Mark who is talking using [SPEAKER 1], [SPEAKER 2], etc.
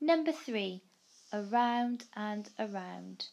[SPEAKER 1] Number three, around and around.